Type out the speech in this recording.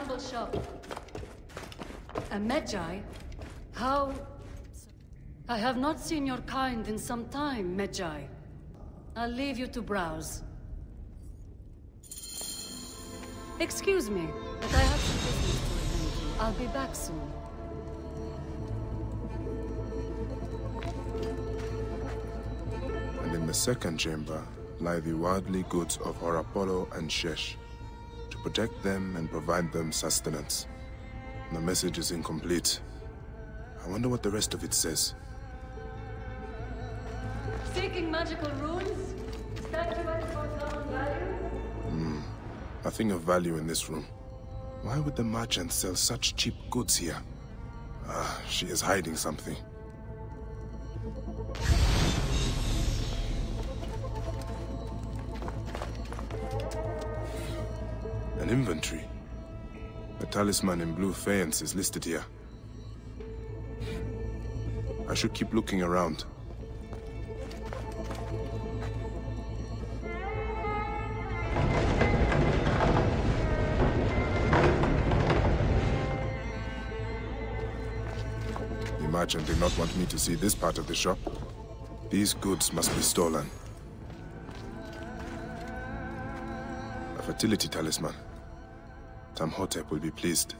humble shop. A Medjay? How... I have not seen your kind in some time, Medjay. I'll leave you to browse. Excuse me, but I have some business to attend to. I'll be back soon. And in the second chamber lie the worldly goods of Horapollo and Shesh, protect them and provide them sustenance. The message is incomplete. I wonder what the rest of it says. Seeking magical runes? Statuettes for common value? Nothing of value in this room. Why would the merchant sell such cheap goods here? Ah, she is hiding something. An inventory. A talisman in blue faience is listed here. I should keep looking around. The merchant did not want me to see this part of the shop. These goods must be stolen. A fertility talisman. Taimhotep will be pleased.